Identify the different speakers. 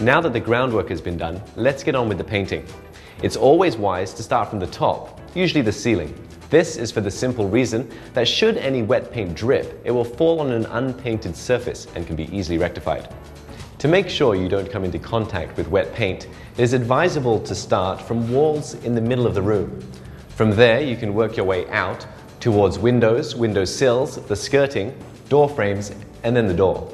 Speaker 1: Now that the groundwork has been done, let's get on with the painting. It's always wise to start from the top, usually the ceiling. This is for the simple reason that should any wet paint drip, it will fall on an unpainted surface and can be easily rectified. To make sure you don't come into contact with wet paint, it is advisable to start from walls in the middle of the room. From there, you can work your way out towards windows, window sills, the skirting, door frames, and then the door.